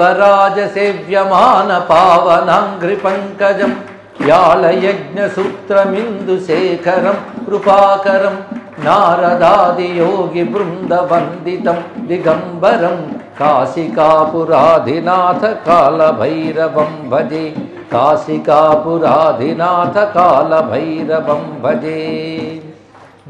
राजसेव्यमानपावनाङ्घ्रिपङ्कजं यालयज्ञसूत्रमिन्दुशेखरं कृपाकरं नारदादियोगिवृन्दवन्दितं दिगम्बरं काशिकापुराधिनाथकालभैरवं भजे काशिकापुराधिनाथकालभैरवं भजे।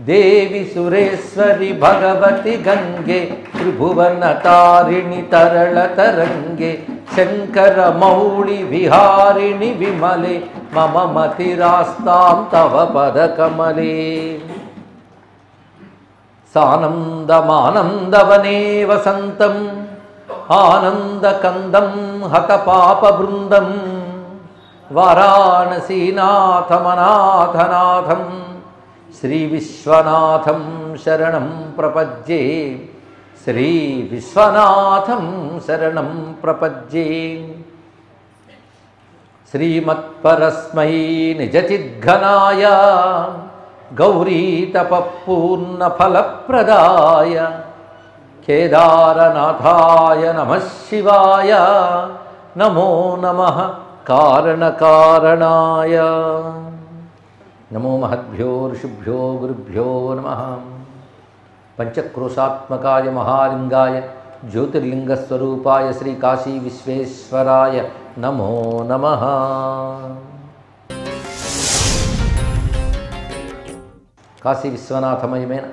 देवि सुरेश्वरि भगवति गङ्गे त्रिभुवनतारिणि तरलतरङ्गे शङ्करमौळि विहारिणि विमले मम मतिरास्तां तव पदकमले सानन्दमानन्दवने वसन्तम् आनन्दकन्दं हतपापवृन्दं वाराणसीनाथमनाथनाथम् श्रीविश्वनाथं शरणं प्रपद्ये। श्रीविश्वनाथं शरणं प्रपद्ये। श्रीमत्परस्मै निजचिद्घनाय गौरीतपःपूर्णफलप्रदाय केदारनाथाय नमः शिवाय नमो नमः कारणकारणाय। నమో మహద్భ్యో ఋషిభ్యో గురుభ్యో నమ. పంచక్రోశాత్మకాయ మహాలింగాయ జ్యోతిర్లింగస్వరూపాయ శ్రీ కాశీ విశ్వేశ్వరాయ నమో నమ. కాశీ విశ్వనాథమయమైన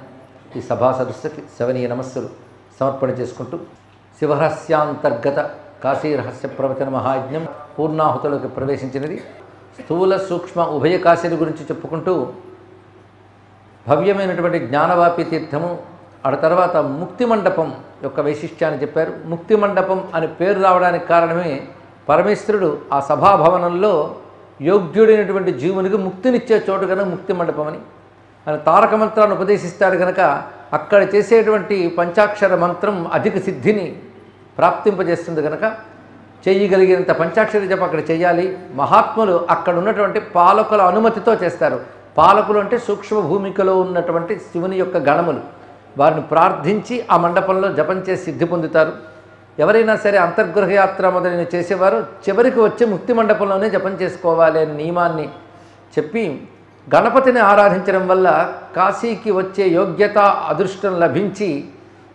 ఈ సభా సదస్సుకి శవనీయ నమస్సులు సమర్పణ చేసుకుంటూ శివరహస్యాంతర్గత కాశీ రహస్య ప్రవచన మహాయజ్ఞం పూర్ణాహుతులోకి ప్రవేశించినది స్థూల సూక్ష్మ ఉభయ కాశీల గురించి చెప్పుకుంటూ భవ్యమైనటువంటి జ్ఞానవాపి తీర్థము ఆ తర్వాత ముక్తి మండపం యొక్క వైశిష్ట్యాన్ని చెప్పారు. ముక్తి మండపం అని పేరు రావడానికి కారణమే పరమేశ్వరుడు ఆ సభాభవనంలో యోగ్యుడైనటువంటి జీవునికి ముక్తినిచ్చే చోటు కనుక ముక్తి మండపం అని ఆయన తారక మంత్రాన్ని ఉపదేశిస్తాడు కనుక అక్కడ చేసేటువంటి పంచాక్షర మంత్రం అధిక సిద్ధిని ప్రాప్తింపజేస్తుంది కనుక చేయగలిగినంత పంచాక్షరి జపం అక్కడ చేయాలి. మహాత్ములు అక్కడ ఉన్నటువంటి పాలకుల అనుమతితో చేస్తారు. పాలకులు అంటే సూక్ష్మ భూమికలో ఉన్నటువంటి శివుని యొక్క గణములు. వారిని ప్రార్థించి ఆ మండపంలో జపం చేసి సిద్ధి పొందుతారు. ఎవరైనా సరే అంతర్గృహయాత్ర మొదలైన చేసేవారు చివరికి వచ్చే ముక్తి మండపంలోనే జపం చేసుకోవాలి అనే నియమాన్ని చెప్పి గణపతిని ఆరాధించడం వల్ల కాశీకి వచ్చే యోగ్యత అదృష్టం లభించి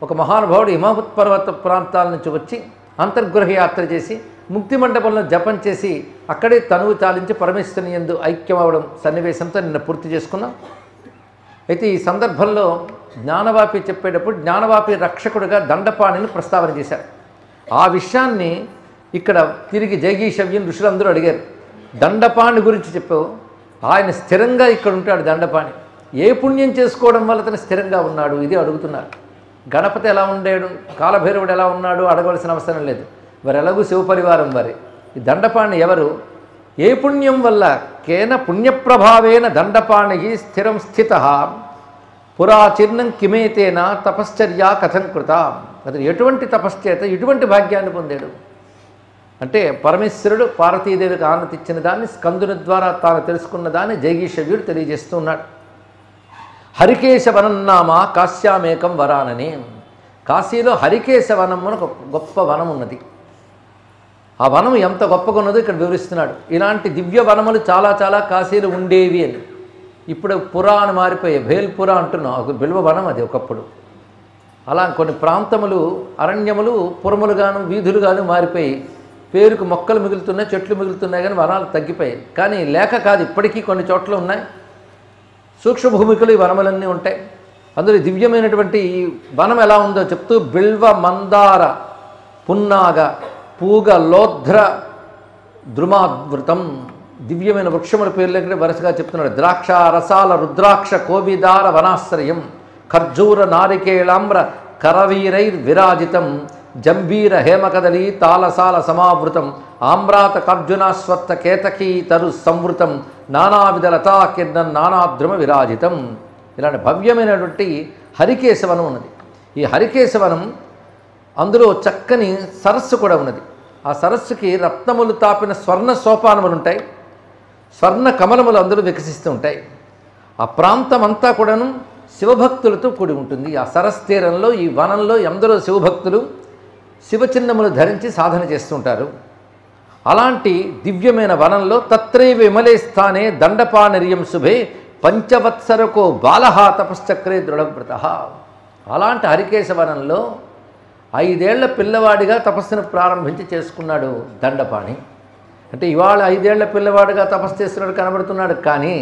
ఒక మహానుభావుడు హిమావత్ పర్వత ప్రాంతాల నుంచి వచ్చి అంతర్గృహ యాత్ర చేసి ముక్తి మండపంలో జపం చేసి అక్కడే తనువు చాలించి పరమేశ్వరుని ఎందు ఐక్యం అవడం సన్నివేశంతో నిన్న పూర్తి చేసుకున్నాం. అయితే ఈ సందర్భంలో జ్ఞానవాపి చెప్పేటప్పుడు జ్ఞానవాపి రక్షకుడిగా దండపాణిని ప్రస్తావన చేశారు. ఆ విషయాన్ని ఇక్కడ తిరిగి జైగీషవ్యం ఋషులందరూ అడిగారు. దండపాణి గురించి చెప్పావు ఆయన స్థిరంగా ఇక్కడ ఉంటాడు దండపాణి. ఏ పుణ్యం చేసుకోవడం వల్ల అతను స్థిరంగా ఉన్నాడు? ఇది అడుగుతున్నారు. గణపతి ఎలా ఉండేడు? కాలభైరవుడు ఎలా ఉన్నాడు? అడగవలసిన అవసరం లేదు. వారు ఎలాగూ శివపరివారం వారి ఈ దండపాణి ఎవరు? ఏ పుణ్యం వల్ల కేన పుణ్యప్రభావేన దండపాణి స్థిరం స్థిత? పురాచిర్ణం కిమేతేన తపశ్చర్యా కథం కృత అతను ఎటువంటి తపశ్చేత ఎటువంటి భాగ్యాన్ని పొందాడు? అంటే పరమేశ్వరుడు పార్వతీదేవికి ఆనతిచ్చిన దాన్ని స్కందుని ద్వారా తాను తెలుసుకున్న దాన్ని జైగీషవ్యుడు తెలియజేస్తున్నాడు హరికేశవనన్నామ కాశ్యామేకం వరానని. కాశీలో హరికేశవనం అని ఒక గొప్ప వనం ఉన్నది. ఆ వనం ఎంత గొప్పగా ఉన్నదో ఇక్కడ వివరిస్తున్నాడు. ఇలాంటి దివ్య వనములు చాలా చాలా కాశీలు ఉండేవి అని. ఇప్పుడు పురా అని మారిపోయాయి భేల్పుర అంటున్నాం. ఒక బిల్వ వనం అది ఒకప్పుడు. అలా కొన్ని ప్రాంతములు అరణ్యములు పురములుగాను వీధులుగాను మారిపోయి పేరుకు మొక్కలు మిగులుతున్నాయి చెట్లు మిగులుతున్నాయి కానీ వనాలు తగ్గిపోయాయి. కానీ లేక కాదు ఇప్పటికీ కొన్ని చోట్ల ఉన్నాయి. సూక్ష్మ భూమికలు ఈ వనములన్నీ ఉంటాయి. అందులో దివ్యమైనటువంటి ఈ వనం ఎలా ఉందో చెప్తూ బిల్వ మందార పున్నాగ పూగ లోధ్ర ద్రుమాద్వృతం దివ్యమైన వృక్షముల పేర్లు ఎక్కడ వరుసగా చెప్తున్నాడు. ద్రాక్ష రసాల రుద్రాక్ష కోవిదార వనాశ్రయం ఖర్జూర నారికేళామ్ర కరవీరైర్ విరాజితం జంబీర హేమకదలి తాళసాల సమావృతం ఆమ్రాత కర్జునాశ్వత్థ కేతకీ తరు సంవృతం నానావిధ లతాకిర్ణం నానాద్రుమ విరాజితం ఇలాంటి భవ్యమైనటువంటి హరికేశవనం ఉన్నది. ఈ హరికేశవనం అందులో చక్కని సరస్సు కూడా ఉన్నది. ఆ సరస్సుకి రత్నములు తాపిన స్వర్ణ సోపానములు ఉంటాయి. స్వర్ణ కమలములు అందులో వికసిస్తూ ఉంటాయి. ఆ ప్రాంతం అంతా కూడాను శివభక్తులతో కూడి ఉంటుంది. ఆ సరస్ తీరంలో ఈ వనంలో ఎందరో శివభక్తులు శివచిహ్నములు ధరించి సాధన చేస్తుంటారు అలాంటి దివ్యమైన వనంలో తత్రే విమలే స్థానే దండపానిర్యం శుభే పంచవత్సరకో బాలహ తపశ్చక్రే దృఢవ్రత అలాంటి హరికేశ వనంలో ఐదేళ్ళ పిల్లవాడిగా తపస్సును ప్రారంభించి చేసుకున్నాడు దండపాణి. అంటే ఇవాళ ఐదేళ్ళ పిల్లవాడిగా తపస్సు చేస్తున్నాడు కనబడుతున్నాడు కానీ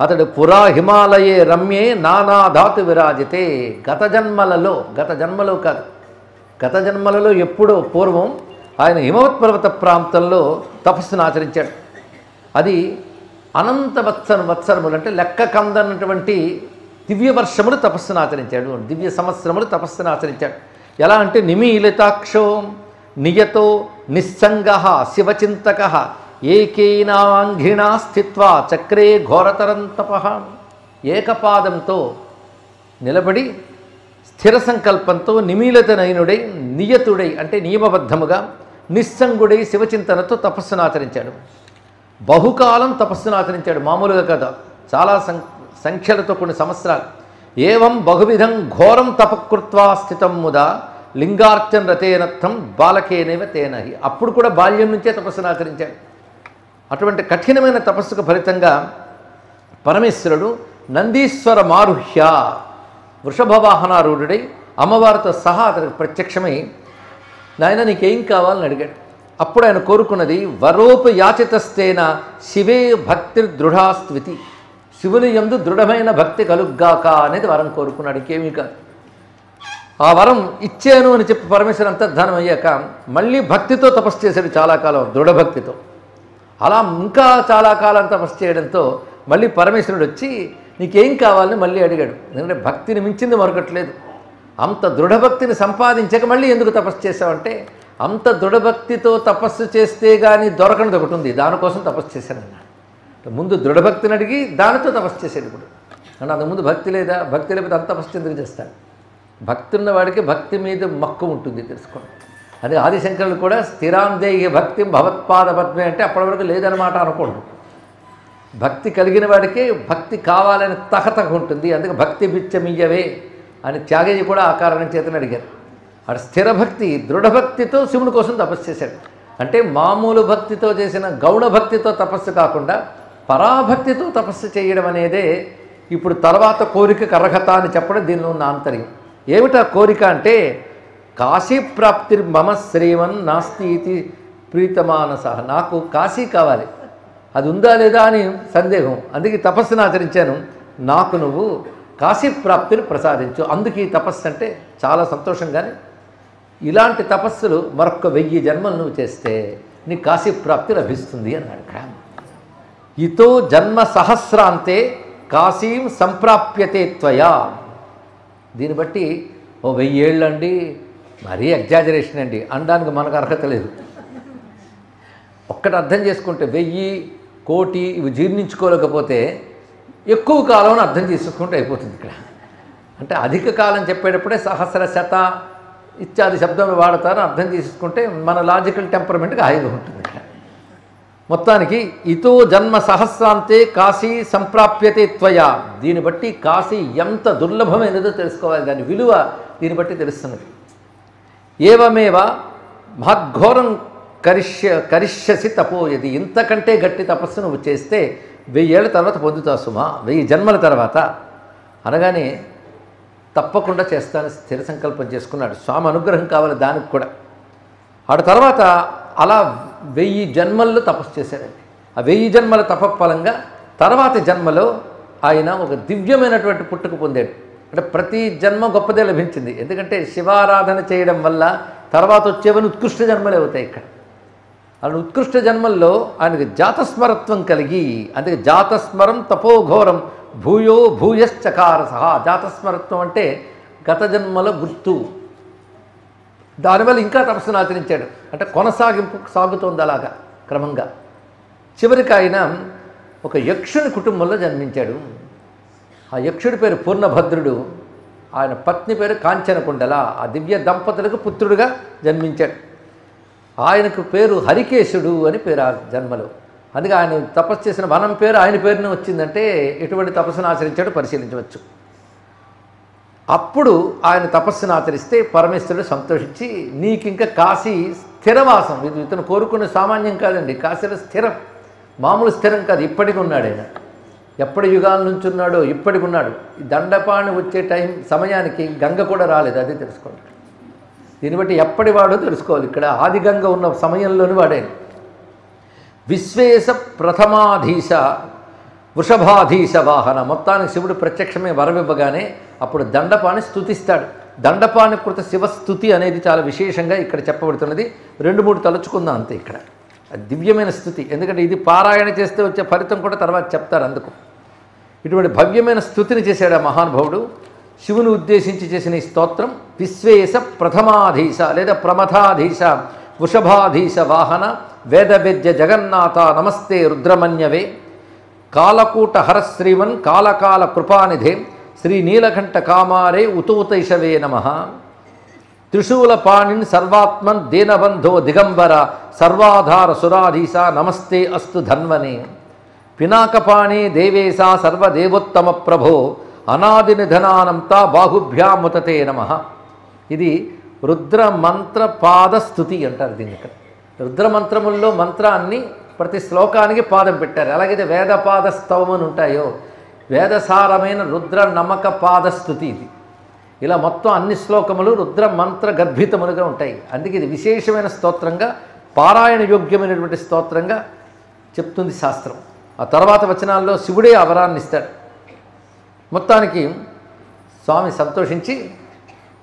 అతడు పురా హిమాలయే రమ్యే నానా ధాతు విరాజితే. గత జన్మలలో గత జన్మలో కాదు గత జన్మలలో ఎప్పుడో పూర్వం ఆయన హిమవత్ పర్వత ప్రాంతంలో తపస్సును ఆచరించాడు. అది అనంత వత్సర వత్సరములు అంటే లెక్క కందన్నటువంటి దివ్య వర్షములు తపస్సును ఆచరించాడు. దివ్య సంవత్సరములు తపస్సును ఆచరించాడు. ఎలా అంటే నిమీలితాక్షో నియతో నిస్సంగ శివచింతక ఏకైనాంఘిణా స్థిత్వా చక్రే ఘోరతరం తప ఏకపాదంతో నిలబడి స్థిర సంకల్పంతో నిమీలితనైనుడై నియతుడై అంటే నియమబద్ధముగా నిస్సంగుడై శివచింతనతో తపస్సును ఆచరించాడు. బహుకాలం తపస్సును ఆచరించాడు. మామూలుగా కదా. చాలా సం సంఖ్యలతో కొన్ని సంవత్సరాలు. ఏవం బహువిధం ఘోరం తపకృత్వా స్థితం ముదా లింగార్చన రతేనర్థం బాలకేనేవ తేనహి. అప్పుడు కూడా బాల్యం నుంచే తపస్సును ఆచరించాడు. అటువంటి కఠినమైన తపస్సుకు ఫలితంగా పరమేశ్వరుడు నందీశ్వర మారుహ్య వృషభవాహనారూఢుడై అమ్మవారితో సహా అతనికి ప్రత్యక్షమై నాయన నీకేం కావాలని అడిగాడు. అప్పుడు ఆయన కోరుకున్నది వరోపయాచితస్తేన శివే భక్తి దృఢాస్థితి శివుని ఎందు దృఢమైన భక్తి కలుగ్గాక అనేది వరం కోరుకున్నాడు. ఇంకేమీ కాదు. ఆ వరం ఇచ్చాను అని చెప్పి పరమేశ్వరు అంతర్ధానం అయ్యాక మళ్ళీ భక్తితో తపస్సు చేశాడు చాలా కాలం దృఢభక్తితో అలా ఇంకా చాలా కాలం తపస్సు చేయడంతో మళ్ళీ పరమేశ్వరుడు వచ్చి నీకేం కావాలని? మళ్ళీ అడిగాడు. ఎందుకంటే భక్తిని మించింది మరొకట్లేదు అంత దృఢభక్తిని సంపాదించక మళ్ళీ ఎందుకు తపస్సు చేశావంటే అంత దృఢభక్తితో తపస్సు చేస్తే కానీ దొరకనిది ఒకటి ఉంది దానికోసం తపస్సు చేశానన్నాడు. ముందు దృఢభక్తిని అడిగి దానితో తపస్సు చేశాడు ఇప్పుడు. అంటే అంతకుముందు భక్తి లేదా? భక్తి లేకపోతే అంత తపస్సు ఎందుకు చేస్తాడు? భక్తి ఉన్నవాడికి భక్తి మీద మక్కు ఉంటుంది తెలుసుకోండి. అది ఆదిశంకరులు కూడా స్థిరాందేయ భక్తి భవత్పాద పద్మే అంటే అప్పటి వరకు లేదనమాట అనకూడదు భక్తి కలిగిన వాడికి భక్తి కావాలని తహతహ ఉంటుంది అందుకే భక్తి బిచ్చమియ్యవే అని త్యాగయ్య కూడా ఆ కారణం చేతనే అడిగారు. అటు స్థిరభక్తి దృఢభక్తితో శివుని కోసం తపస్సు చేశాడు. అంటే మామూలు భక్తితో చేసిన గౌణ భక్తితో తపస్సు కాకుండా పరాభక్తితో తపస్సు చేయడం అనేదే ఇప్పుడు తర్వాత కోరిక కరగత అని చెప్పడం దీనిలో ఉన్న ఆంతర్యం. ఏమిటా కోరిక అంటే కాశీ ప్రాప్తి మమ శ్రీమన్ నాస్తి ఇది ప్రీతమానస. నాకు కాశీ కావాలి. అది ఉందా లేదా అని సందేహం. అందుకే తపస్సును ఆచరించాను. నాకు నువ్వు కాశీ ప్రాప్తిని ప్రసాదించు. అందుకే ఈ తపస్సు అంటే చాలా సంతోషంగానే ఇలాంటి తపస్సులు మరొక వెయ్యి జన్మలు నువ్వు చేస్తే నీ కాశీ ప్రాప్తి లభిస్తుంది అన్నాడు ఇక్కడ ఇతో జన్మ సహస్రాంతే కాశీం సంప్రాప్యతే త్వయా. దీన్ని బట్టి ఓ వెయ్యేళ్ళు అండి మరీ ఎగ్జాజరేషన్ అండి అనడానికి మనకు అర్హత లేదు. ఒక్కటి అర్థం చేసుకుంటే వెయ్యి కోటి ఇవి జీర్ణించుకోలేకపోతే ఎక్కువ కాలం అని అర్థం చేసుకుంటే అయిపోతుంది ఇక్కడ. అంటే అధిక కాలం చెప్పేటప్పుడే సహస్ర శత ఇత్యాది శబ్దాలు వాడతారు అర్థం చేసుకుంటే మన లాజికల్ టెంపర్మెంట్గా హాయిగా ఉంటుంది ఇక్కడ. మొత్తానికి ఇతో జన్మ సహస్రాంతే కాశీ సంప్రాప్యతే త్వయా. దీన్ని బట్టి కాశీ ఎంత దుర్లభమైనదో తెలుసుకోవాలి. దాని విలువ దీన్ని బట్టి తెలుస్తున్నది. ఏవమేవ మహద్ఘోరం కరిష్య కరిష్యసి తపోయది ఇంతకంటే గట్టి తపస్సు నువ్వు చేస్తే వెయ్యేళ్ళ తర్వాత పొందుతా సుమా. వెయ్యి జన్మల తర్వాత. అనగానే తప్పకుండా చేస్తాను స్థిర సంకల్పం చేసుకున్నాడు. స్వామి అనుగ్రహం కావాలి దానికి కూడా. ఆడు తర్వాత అలా వెయ్యి జన్మల్లో తపస్సు చేశాడండి. ఆ వెయ్యి జన్మల తప ఫలంగా తర్వాత జన్మలో ఆయన ఒక దివ్యమైనటువంటి పుట్టుకు పొందాడు. అంటే ప్రతి జన్మ గొప్పదే లభించింది. ఎందుకంటే శివారాధన చేయడం వల్ల తర్వాత వచ్చేవని ఉత్కృష్ట జన్మలే అవుతాయి ఇక్కడ. అలా ఉత్కృష్ట జన్మల్లో ఆయనకు జాతస్మరత్వం కలిగి అందుకే జాతస్మరం తపోఘోరం భూయో భూయశ్చకార సహా జాతస్మరత్వం అంటే గత జన్మల గుర్తు. దానివల్ల ఇంకా తపస్సును ఆచరించాడు. అంటే కొనసాగింపు సాగుతోంది అలాగా క్రమంగా. చివరికి ఆయన ఒక యక్షుని కుటుంబంలో జన్మించాడు. ఆ యక్షుడి పేరు పూర్ణభద్రుడు. ఆయన పత్ని పేరు కాంచనకుండల. ఆ దివ్య దంపతులకు పుత్రుడుగా జన్మించాడు. ఆయనకు పేరు హరికేశుడు అని పేరు ఆ జన్మలో. అందుకే ఆయన తపస్సు చేసిన వనం పేరు ఆయన పేరునే వచ్చిందంటే ఎటువంటి తపస్సును ఆచరించాడో పరిశీలించవచ్చు. అప్పుడు ఆయన తపస్సును ఆచరిస్తే పరమేశ్వరుడు సంతోషించి నీకు ఇంకా కాశీ స్థిరవాసం. ఇది ఇతను కోరుకునే సామాన్యం కాదండి కాశీలో స్థిరం మామూలు స్థిరం కాదు ఇప్పటికి ఉన్నాడు ఆయన. ఎప్పటి యుగాల నుంచి ఉన్నాడో ఇప్పటికి ఉన్నాడు. ఈ దండపాణి వచ్చే టైం సమయానికి గంగ కూడా రాలేదు అదే తెలుసుకోండి. దీన్ని బట్టి ఎప్పటి వాడో తెలుసుకోవాలి. ఇక్కడ ఆదిగంగా ఉన్న సమయంలోని వాడే విశ్వేశ ప్రథమాధీశ వృషభాధీశ వాహన. మొత్తానికి శివుడు ప్రత్యక్షమే వరవివ్వగానే అప్పుడు దండపాన్ని స్థుతిస్తాడు దండపాని కృత శివస్థుతి అనేది చాలా విశేషంగా ఇక్కడ చెప్పబడుతున్నది. రెండు మూడు తలుచుకుందాం అంతే ఇక్కడ. దివ్యమైన స్థుతి ఎందుకంటే ఇది పారాయణ చేస్తే వచ్చే ఫలితం కూడా తర్వాత చెప్తారు అందుకు. ఇటువంటి భవ్యమైన స్థుతిని చేశాడు ఆ మహానుభావుడు. శివుని ఉద్దేశించి చేసిన ఈ స్తోత్రం విశ్వేశ ప్రథమాధీశ లేదా ప్రమథాధీశ వృషభాధీశ వాహన వేదవిద్య జగన్నాథ నమస్తే రుద్రమన్యవే కాలకూట హరశ్రీమన్ కాలకాల కృపానిధే శ్రీ నీలకంఠ కామారే ఉతూతైషవే నమ. త్రిశూల పాణిన్ సర్వాత్మన్ దీనబంధో దిగంబర సర్వాధార సురాధీశ నమస్తే అస్తు ధన్వనే. పినాకపాణి దేవేశ సర్వదేవోత్తమ ప్రభో అనాది నిధనానంతా బాహుభ్యాముతతే నమ. ఇది రుద్ర మంత్ర పాద స్థుతి అంటారు దీన్ని ఇక్కడ. రుద్రమంత్రముల్లో మంత్రాన్ని ప్రతి శ్లోకానికి పాదం పెట్టారు. ఎలాగైతే వేదపాద స్తవములు ఉంటాయో. వేదసారమైన రుద్ర నమక పాద స్థుతి ఇది. ఇలా మొత్తం అన్ని శ్లోకములు రుద్ర మంత్ర గర్భితములుగా ఉంటాయి. అందుకే ఇది విశేషమైన స్తోత్రంగా పారాయణ యోగ్యమైనటువంటి స్తోత్రంగా చెప్తుంది శాస్త్రం. ఆ తర్వాత వచనాల్లో శివుడే అవరాన్ని ఇస్తాడు. మొత్తానికి స్వామి సంతోషించి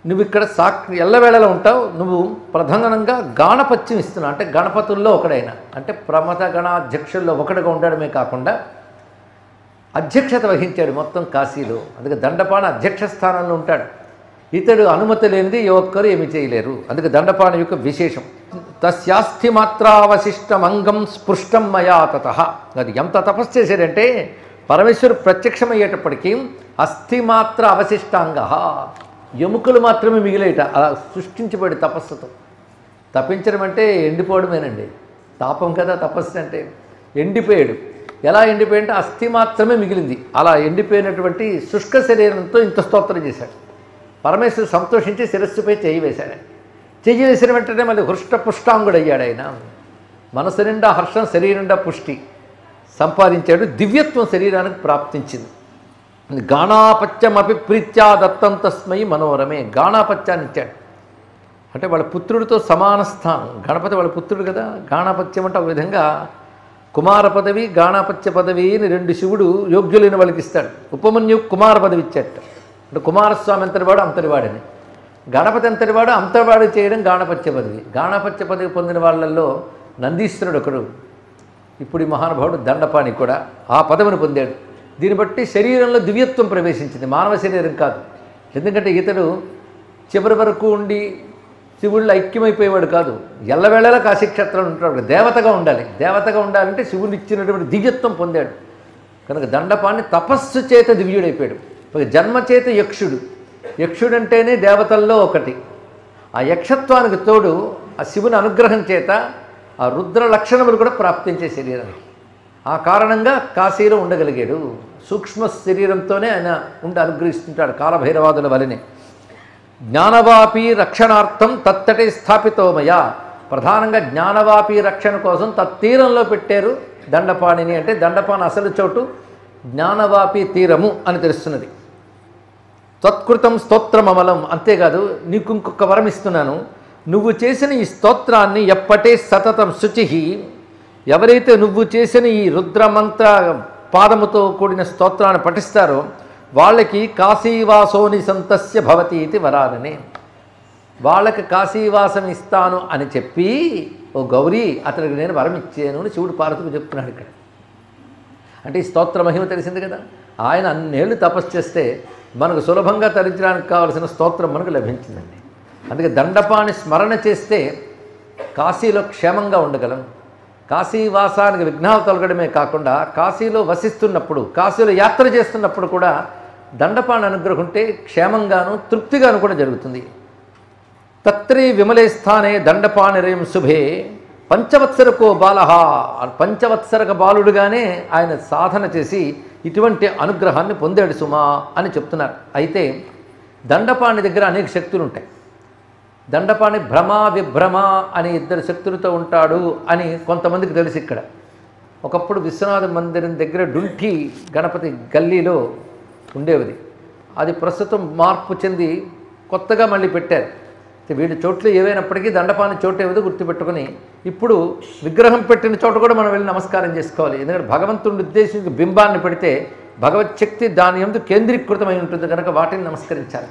నువ్వు ఇక్కడ సాక్ ఎల్లవేళలో ఉంటావు నువ్వు ప్రధానంగా గణపత్యం ఇస్తున్నావు అంటే గణపతుల్లో ఒకడైన. అంటే ప్రమథ గణాధ్యక్షుల్లో ఒకటిగా ఉండడమే కాకుండా అధ్యక్షత వహించాడు మొత్తం కాశీలో. అందుకే దండపాణ అధ్యక్ష స్థానంలో ఉంటాడు. ఇతడు అనుమతి లేనిది ఏ ఒక్కరు ఏమి చేయలేరు. అందుకే దండపాణ యొక్క విశేషం. తస్యాస్థి మాత్రావశిష్టమంగం స్పృష్టం మయా తత. అది ఎంత తపస్సు చేశాడంటే పరమేశ్వరు ప్రత్యక్షమయ్యేటప్పటికీ అస్థిమాత్ర అవశిష్టాంగ ఎముకలు మాత్రమే మిగిలేట అలా సృష్టించబడి తపస్సుతో. తపించడం అంటే ఎండిపోవడమేనండి. తాపం కదా తపస్సు అంటే. ఎండిపోయాడు. ఎలా ఎండిపోయాడంటే అస్థి మాత్రమే మిగిలింది. అలా ఎండిపోయినటువంటి శుష్క శరీరంతో ఇంత స్తోత్రం చేశాడు. పరమేశ్వరుడు సంతోషించి శిరస్సుపై చేయి వేశాడు. చెయ్యి వేసిన వెంటనే మళ్ళీ హృష్ట పుష్టాంగుడు అయ్యాడు ఆయన. మనసు నిండా హర్షం శరీరం నిండా పుష్టి సంపాదించాడు దివ్యత్వం శరీరానికి ప్రాప్తించింది. గాణాపత్యమపి ప్రీత్యా దత్తం తస్మై మనోరమే. గాణాపత్యాన్ని ఇచ్చాడు అంటే వాళ్ళ పుత్రుడితో సమాన స్థానం. గణపతి వాళ్ళ పుత్రుడు కదా. గాణాపత్యం అంటే ఒక విధంగా కుమార పదవి గాణాపత్య పదవి అని రెండు శివుడు యోగ్యులైన వాళ్ళకి ఇస్తాడు. ఉపమన్యు కుమార పదవి ఇచ్చాట. అంటే కుమారస్వామి ఎంతటివాడు అంతటివాడని గణపతి ఎంతటివాడు అంతటివాడు చేయడం గాణపత్య పదవి. గాణపత్య పదవి పొందిన వాళ్ళల్లో నందీశ్వరుడు ఒకడు. ఇప్పుడు ఈ మహానుభావుడు దండపాణి కూడా ఆ పదవిని పొందాడు. దీన్ని బట్టి శరీరంలో దివ్యత్వం ప్రవేశించింది. మానవ శరీరం కాదు. ఎందుకంటే ఇతడు చివరి వరకు ఉండి శివుళ్ళు ఐక్యమైపోయేవాడు కాదు. ఎల్లవేళలా కాశీక్షేత్రంలో ఉంటాడు. దేవతగా ఉండాలి. దేవతగా ఉండాలంటే శివుడు ఇచ్చినటువంటి దివ్యత్వం పొందాడు. కనుక దండపాన్ని తపస్సు చేత దివ్యుడైపోయాడు. ఒక జన్మ చేత యక్షుడు. అంటేనే దేవతల్లో ఒకటి. ఆ యక్షత్వానికి తోడు ఆ శివుని అనుగ్రహం చేత ఆ రుద్ర లక్షణములు కూడా ప్రాప్తించే శరీరానికి ఆ కారణంగా కాశీలో ఉండగలిగాడు. సూక్ష్మ శరీరంతోనే ఆయన ఉండి అనుగ్రహిస్తుంటాడు కాలభైరవాదుల వలనే. జ్ఞానవాపి రక్షణార్థం తత్తటి స్థాపితోమయ ప్రధానంగా జ్ఞానవాపి రక్షణ కోసం తత్తీరంలో పెట్టారు దండపాణిని. అంటే దండపాన అసలు చోటు జ్ఞానవాపి తీరము అని తెలుస్తున్నది. త్వత్కృతం స్తోత్రమమలం. అంతేకాదు నీకు ఇంకొక వరం ఇస్తున్నాను. నువ్వు చేసిన ఈ స్తోత్రాన్ని ఎప్పటే సతతం శుచి ఎవరైతే నువ్వు చేసిన ఈ రుద్రమంత్ర పాదముతో కూడిన స్తోత్రాన్ని పఠిస్తారో. వాళ్ళకి కాశీవాసోని సంతస్య భవతి ఇది వరాలని. వాళ్ళకి కాశీవాసం ఇస్తాను అని చెప్పి ఓ గౌరీ అతనికి నేను వరం ఇచ్చాను అని శివుడు పార్వతికి చెప్తున్నాడు ఇక్కడ. అంటే ఈ స్తోత్ర మహిమ తెలిసింది కదా. ఆయన అన్నేళ్ళు తపస్సు చేస్తే మనకు సులభంగా తరించడానికి కావలసిన స్తోత్రం మనకు లభించిందండి. అందుకే దండపాన్ని స్మరణ చేస్తే కాశీలో క్షేమంగా ఉండగలం. కాశీవాసానికి విఘ్నాలు తొలగడమే కాకుండా కాశీలో వసిస్తున్నప్పుడు కాశీలో యాత్ర చేస్తున్నప్పుడు కూడా దండపాణ అనుగ్రహం ఉంటే క్షేమంగాను తృప్తిగాను కూడా జరుగుతుంది. తత్రీ విమలే స్థానే దండపాణిరయం శుభే పంచవత్సరకో బాలహ పంచవత్సరక బాలుడుగానే ఆయన సాధన చేసి ఇటువంటి అనుగ్రహాన్ని పొందాడు సుమా అని చెప్తున్నారు. అయితే దండపాణి దగ్గర అనేక శక్తులు ఉంటాయి దండపాణి భ్రమ విభ్రమ అనే ఇద్దరు శక్తులతో ఉంటాడు అని కొంతమందికి తెలుసు ఇక్కడ. ఒకప్పుడు విశ్వనాథ మందిరం దగ్గర డుంఠి గణపతి గల్లీలో ఉండేది అది ప్రస్తుతం మార్పు చెంది కొత్తగా మళ్ళీ పెట్టారు. వీళ్ళ చోట్లు ఏవైనప్పటికీ దండపాని చోటు ఏదో గుర్తుపెట్టుకుని. ఇప్పుడు విగ్రహం పెట్టిన చోట కూడా మనం వెళ్ళి నమస్కారం చేసుకోవాలి. ఎందుకంటే భగవంతుని ఉద్దేశించి బింబాన్ని పెడితే భగవత్ శక్తి దాని ఎందుకు కేంద్రీకృతమై ఉంటుంది. కనుక వాటిని నమస్కరించాలి.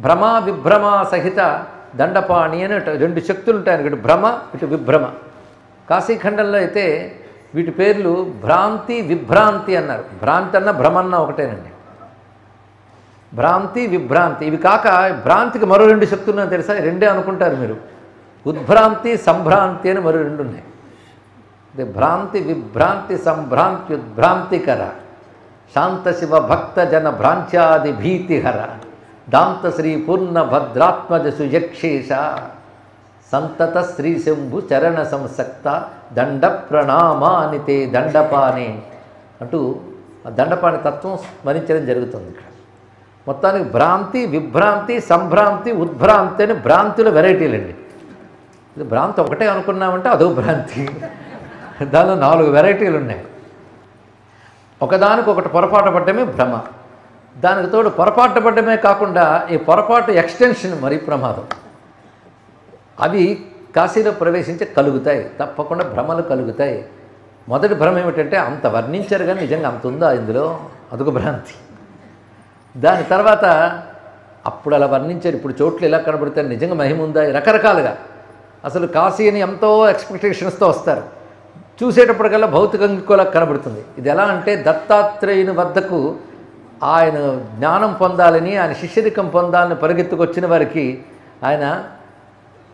భ్రమ విభ్రమ సహిత దండపాణి అని రెండు శక్తులు ఉంటాయి ఇటు భ్రమ ఇటు విభ్రమ. కాశీఖండంలో అయితే వీటి పేర్లు భ్రాంతి విభ్రాంతి అన్నారు. భ్రాంతి అన్న భ్రమన్న ఒకటేనండి. భ్రాంతి విభ్రాంతి. ఇవి కాక భ్రాంతికి మరో రెండు శక్తులు ఉన్నాయో తెలుసా? రెండే అనుకుంటారు మీరు. ఉద్భ్రాంతి సంభ్రాంతి అని మరో రెండు ఉన్నాయి. అంటే భ్రాంతి విభ్రాంతి సంభ్రాంతి ఉద్భ్రాంతికర. శాంత శివ భక్త జన భ్రాంత్యాది భీతిహర. దాంత శ్రీ పూర్ణ భద్రాత్మజ సుయక్షేష సంతత శ్రీ శంభు చరణ సంసక్త దండ ప్రణామాని తే దండపానే అంటూ ఆ తత్వం స్మరించడం జరుగుతుంది ఇక్కడ. మొత్తానికి భ్రాంతి విభ్రాంతి సంభ్రాంతి ఉద్భ్రాంతి అని భ్రాంతుల వెరైటీలండి. ఇది భ్రాంతి ఒకటే అనుకున్నామంటే అదో భ్రాంతి. దానిలో నాలుగు వెరైటీలు ఉన్నాయి ఒకదానికి ఒకటి పొరపాటు పడ్డమే భ్రమ. దానికి తోడు పొరపాటు పడ్డమే కాకుండా ఈ పొరపాటు ఎక్స్టెన్షన్ మరి ప్రమాదం. అవి కాశీలో ప్రవేశించి కలుగుతాయి తప్పకుండా భ్రమలు కలుగుతాయి. మొదటి భ్రమ ఏమిటంటే అంత వర్ణించారు కానీ నిజంగా అంత ఉందా ఇందులో? అదొక భ్రాంతి. దాని తర్వాత అప్పుడు అలా వర్ణించారు ఇప్పుడు చోట్లు ఎలా కనబడతాయి నిజంగా మహిమ ఉందా? రకరకాలుగా. అసలు కాశీ అని ఎంతో ఎక్స్పెక్టేషన్స్తో వస్తారు. చూసేటప్పటికల్లా భౌతికంగా ఇంకోలా కనబడుతుంది. ఇది ఎలా అంటే దత్తాత్రేయుని వద్దకు ఆయన జ్ఞానం పొందాలని ఆయన శిష్యరికం పొందాలని పరిగెత్తుకొచ్చిన వారికి ఆయన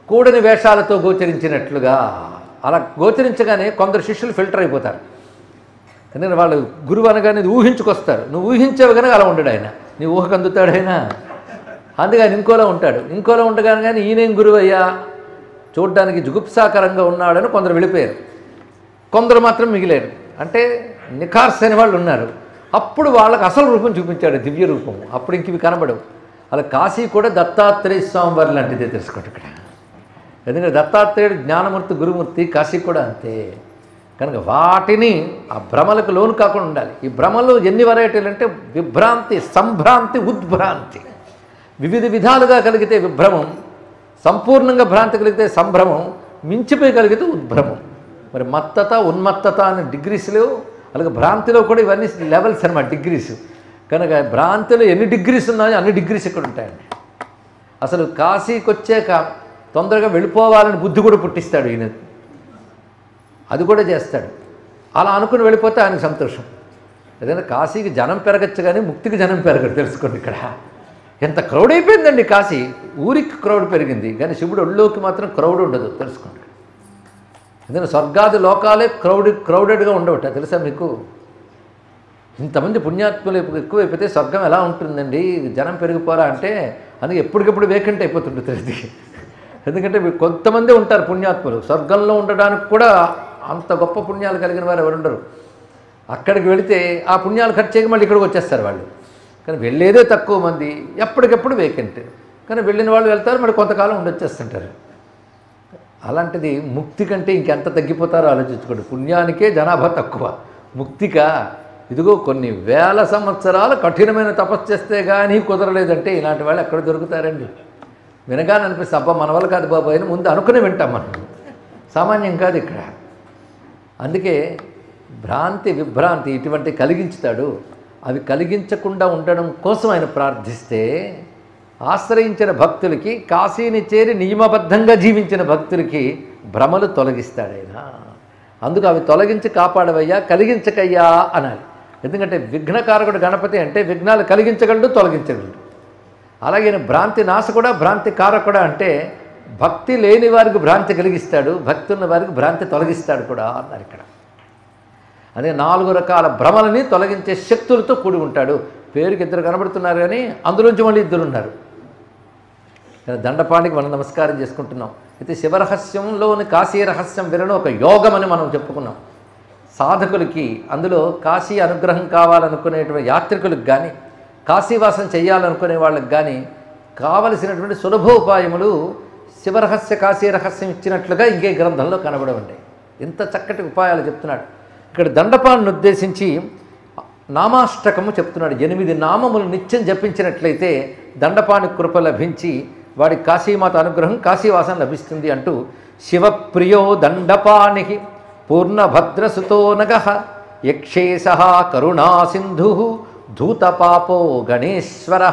కూడని వేషాలతో గోచరించినట్లుగా అలా గోచరించగానే కొందరు శిష్యులు ఫిల్టర్ అయిపోతారు. ఎందుకంటే వాళ్ళు గురువు అనగానే ఊహించుకొస్తారు. నువ్వు ఊహించేవి కనుక అలా ఉండడు ఆయన. నీ ఊహకు అందుతాడు ఆయన. అందుకని ఇంకోలా ఉంటాడు. ఇంకోలా ఉండగానే కానీ ఈయనేం గురువు అయ్యా చూడ్డానికి జుగుప్సాకరంగా ఉన్నాడని కొందరు వెళ్ళిపోయారు. కొందరు మాత్రం మిగిలేరు. అంటే నిఖార్స్ అనే వాళ్ళు ఉన్నారు. అప్పుడు వాళ్ళకి అసలు రూపం చూపించాడు దివ్య రూపం అప్పుడు ఇంక ఇవి కనబడవు. అలా కాశీ కూడా దత్తాత్రేయ స్వామి వారి లాంటిదే తెలుసుకోండి ఇక్కడ. ఎందుకంటే దత్తాత్రేయుడు జ్ఞానమూర్తి గురుమూర్తి కాశీ కూడా అంతే. కనుక వాటిని ఆ భ్రమలకు లోను కాకుండా ఉండాలి. ఈ భ్రమలు ఎన్ని వెరైటీలు అంటే విభ్రాంతి సంభ్రాంతి ఉద్భ్రాంతి. వివిధ విధాలుగా కలిగితే విభ్రమం సంపూర్ణంగా భ్రాంతి కలిగితే సంభ్రమం మించిపోయి కలిగితే ఉద్భ్రమం. మరి మత్తత ఉన్మత్తత అనే డిగ్రీస్లో అలాగే భ్రాంతిలో కూడా ఇవన్నీ లెవెల్స్ అనమాట డిగ్రీస్ కనుక భ్రాంతిలో ఎన్ని డిగ్రీస్ ఉన్నాయో అన్ని డిగ్రీస్ ఇక్కడ ఉంటాయండి. అసలు కాశీకి వచ్చాక తొందరగా వెళ్ళిపోవాలని బుద్ధి కూడా పుట్టిస్తాడు ఈయన. అది కూడా చేస్తాడు. అలా అనుకుని వెళ్ళిపోతే ఆయనకు సంతోషం. ఏదైనా కాశీకి జనం పెరగచ్చు కానీ ముక్తికి జనం పెరగదు తెలుసుకోండి ఇక్కడ. ఎంత క్రౌడ్ అయిపోయిందండి కాశీ. ఊరికి క్రౌడ్ పెరిగింది. కానీ శివుడు ఒళ్ళోకి మాత్రం క్రౌడ్ ఉండదు తెలుసుకోండి. ఎందుకంటే స్వర్గాది లోకాలే క్రౌడ్ క్రౌడెడ్గా ఉండవట తెలుసా మీకు? ఇంతమంది పుణ్యాత్ములు ఎక్కువైపోతే స్వర్గం ఎలా ఉంటుందండి? జనం పెరిగిపోరా అంటే అందుకే ఎప్పటికప్పుడు వేకెంట్ అయిపోతుంటుంది అది ఎందుకంటే మీరు కొంతమంది ఉంటారు పుణ్యాత్ములు. స్వర్గంలో ఉండడానికి కూడా అంత గొప్ప పుణ్యాలు కలిగిన వారు ఎవరుండరు. అక్కడికి వెళితే ఆ పుణ్యాలు ఖర్చు చేయక మళ్ళీ ఇక్కడికి వచ్చేస్తారు వాళ్ళు. కానీ వెళ్ళేదే తక్కువ మంది ఎప్పటికెప్పుడు వేకెంట్. కానీ వెళ్ళిన వాళ్ళు వెళ్తారు మరి కొంతకాలం ఉండొచ్చేస్తుంటారు. అలాంటిది ముక్తి కంటే ఇంకెంత తగ్గిపోతారో ఆలోచించుకోండి. పుణ్యానికే జనాభా తక్కువ. ముక్తిక ఇదిగో కొన్ని వేల సంవత్సరాలు కఠినమైన తపస్సు చేస్తే కానీ కుదరలేదంటే ఇలాంటి వాళ్ళు ఎక్కడ దొరుకుతారండి? వినగానే అనిపిస్తే అబ్బా మన వల్ల కాదు బాబు అని ముందు అనుకుని వింటాం మనం. సామాన్యం కాదు ఇక్కడ. అందుకే భ్రాంతి విభ్రాంతి ఇటువంటి కలిగించుతాడు. అవి కలిగించకుండా ఉండడం కోసం ఆయన ప్రార్థిస్తే ఆశ్రయించిన భక్తులకి కాశీని చేరి నియమబద్ధంగా జీవించిన భక్తులకి భ్రమలు తొలగిస్తాడు ఆయన. అందుకు అవి తొలగించి కాపాడవయ్యా కలిగించకయ్యా అనాలి. ఎందుకంటే విఘ్నకారకుడు గణపతి అంటే విఘ్నాలు కలిగించగలడు తొలగించగలడు. అలాగే భ్రాంతి నాశ కూడా భ్రాంతి కారకుడా అంటే భక్తి లేని వారికి భ్రాంతి కలిగిస్తాడు భక్తి ఉన్న వారికి భ్రాంతి తొలగిస్తాడు కూడా అన్నారు ఇక్కడ. అదే నాలుగు రకాల భ్రమలని తొలగించే శక్తులతో కూడి ఉంటాడు. పేరుకి ఇద్దరు కనబడుతున్నారు కానీ అందులోంచి మళ్ళీ ఇద్దరు ఉన్నారు. దండపాణికి మనం నమస్కారం చేసుకుంటున్నాం. అయితే శివరహస్యంలోని కాశీ రహస్యం వినడం ఒక యోగం అని మనం చెప్పుకున్నాం. సాధకులకి అందులో కాశీ అనుగ్రహం కావాలనుకునేటువంటి యాత్రికులకు కానీ కాశీవాసం చేయాలనుకునే వాళ్ళకి కానీ కావలసినటువంటి సులభ ఉపాయములు శివరహస్య కాశీ రహస్యం ఇచ్చినట్లుగా ఇంకే గ్రంథంలో కనబడవండి. ఇంత చక్కటి ఉపాయాలు చెప్తున్నాడు. ఇక్కడ దండపాన్ని ఉద్దేశించి నామాష్టకము చెప్తున్నాడు. ఎనిమిది నామములు నిత్యం జపించినట్లయితే దండపాని కృప లభించి వాడి కాశీమాత అనుగ్రహం కాశీవాసం లభిస్తుంది అంటూ శివప్రియో దండపాణి పూర్ణభద్రసుతో నగ. యక్షేశ కరుణాసింధు ధూతపాపో గణేశ్వర.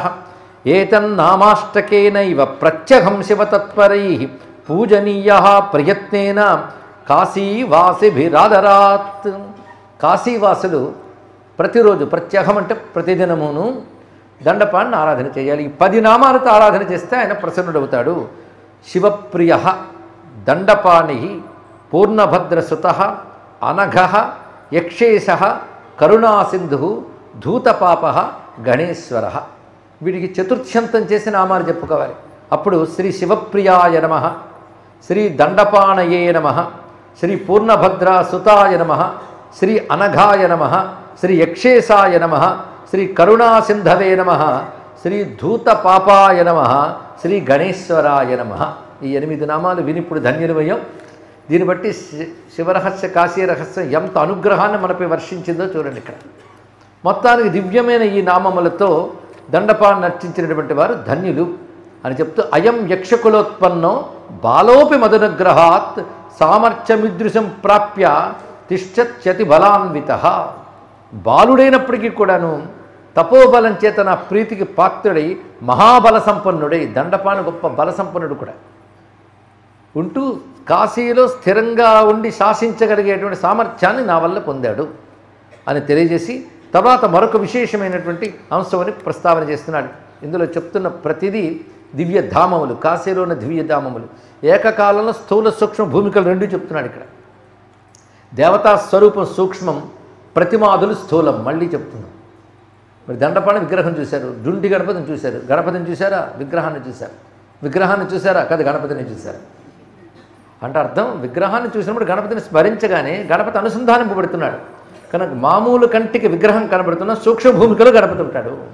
ఏతన్నామాష్టకేనైవ ప్రత్యహం శివతత్పరై పూజనీయ ప్రయత్నేన కాశీవాసిభిరాదరాత్. కాశీవాసులు ప్రతిరోజు ప్రత్యహం అంటే ప్రతిదినమును దండపాన్ని ఆరాధన చేయాలి. ఈ పది నామాలతో ఆరాధన చేస్తే ఆయన ప్రసన్నుడవుతాడు. శివప్రియ దండపాణి పూర్ణభద్రసుత అనఘ యక్షేష కరుణాసింధు ధూతపాప గణేశ్వర. వీడికి చతుర్థ్యంతం చేసి నామాలు చెప్పుకోవాలి. అప్పుడు శ్రీ శివప్రియాయ నమ శ్రీ దండపాణయే నమ శ్రీ పూర్ణభద్ర సుతాయ నమ శ్రీ అనఘాయ నమ శ్రీ యక్షేశాయ నమ శ్రీ కరుణాసింధవే నమ శ్రీ ధూతపాపాయ నమ శ్రీ గణేశ్వరాయ నమ. ఈ ఎనిమిది నామాలు వినిప్పుడు ధన్యులమయ్యాం దీన్ని బట్టి శి- శివరహస్య కాశీ రహస్యం ఎంత అనుగ్రహాన్ని మనపై వర్షించిందో చూడండి ఇక్కడ. మొత్తానికి దివ్యమైన ఈ నామములతో దండపాన్ని నర్చించినటువంటి వారు ధన్యులు అని చెప్తూ అయం యక్షకులోత్పన్నం బాలోపి మదనుగ్రహాత్ సామర్థ్యమిదృశం ప్రాప్య తిష్టత్యతి బలాన్విత. బాలుడైనప్పటికీ కూడాను తపోబలం చేత నా ప్రీతికి పాత్రుడై మహాబల సంపన్నుడై దండపాన గొప్ప బల సంపన్నుడు కూడా. ఉంటూ కాశీలో స్థిరంగా ఉండి శాసించగలిగేటువంటి సామర్థ్యాన్ని నా వల్ల పొందాడు అని తెలియజేసి తర్వాత మరొక విశేషమైనటువంటి అంశమని ప్రస్తావన చేస్తున్నాడు. ఇందులో చెప్తున్న ప్రతిదీ దివ్యధామములు కాశీలో ఉన్న దివ్యధామములు ఏకకాలంలో స్థూల సూక్ష్మ భూమికలు రెండు చెప్తున్నాడు ఇక్కడ. దేవతా స్వరూపం సూక్ష్మం ప్రతిమాదులు స్థూలం మళ్ళీ చెప్తున్నాం. మరి దండపాణి విగ్రహం చూశారు జుండి గణపతిని చూశారు. గణపతిని చూశారా? విగ్రహాన్ని చూశారు. విగ్రహాన్ని చూశారా? కదా గణపతిని చూశారు. అంటే అర్థం విగ్రహాన్ని చూసినప్పుడు గణపతిని స్మరించగానే గణపతి అనుసంధానింపబడుతున్నాడు. కనుక మామూలు కంటికి విగ్రహం కనబడుతున్న సూక్ష్మ భూమికలో గణపతి ఉంటాడు.